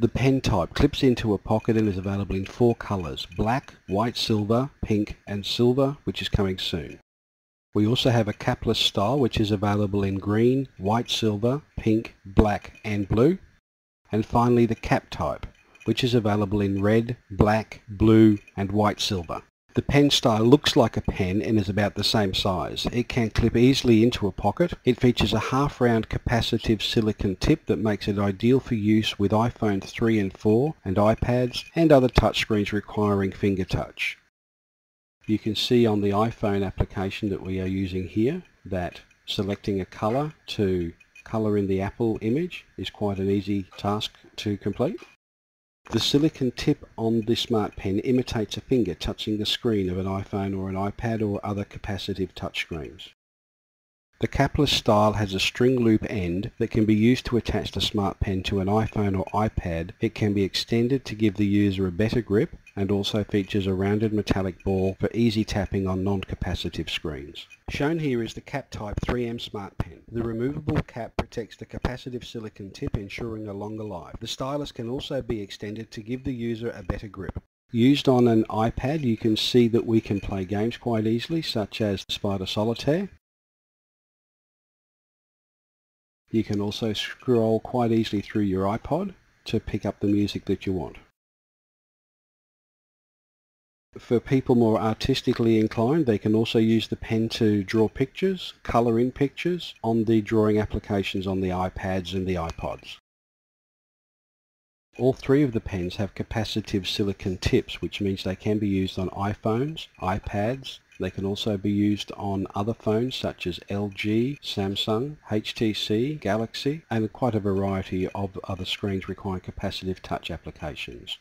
The pen type clips into a pocket and is available in four colours, black, white silver, pink and silver, which is coming soon. We also have a capless style which is available in green, white silver, pink, black and blue. And finally the cap type, which is available in red, black, blue and white silver. The pen style looks like a pen and is about the same size. It can clip easily into a pocket. It features a half round capacitive silicon tip that makes it ideal for use with iPhone 3 and 4 and iPads and other touchscreens requiring finger touch. You can see on the iPhone application that we are using here that selecting a colour to colour in the Apple image is quite an easy task to complete. The silicon tip on the Smart Pen imitates a finger touching the screen of an iPhone or an iPad or other capacitive touchscreens. The capless style has a string loop end that can be used to attach the Smart Pen to an iPhone or iPad. It can be extended to give the user a better grip and also features a rounded metallic ball for easy tapping on non-capacitive screens. Shown here is the cap type 3M Smart Pen. The removable cap protects the capacitive silicon tip ensuring a longer life. The stylus can also be extended to give the user a better grip. Used on an iPad you can see that we can play games quite easily such as Spider Solitaire. You can also scroll quite easily through your iPod to pick up the music that you want. For people more artistically inclined, they can also use the pen to draw pictures, colour in pictures on the drawing applications on the iPads and the iPods. All three of the pens have capacitive silicon tips, which means they can be used on iPhones, iPads, they can also be used on other phones such as LG, Samsung, HTC, Galaxy, and quite a variety of other screens requiring capacitive touch applications.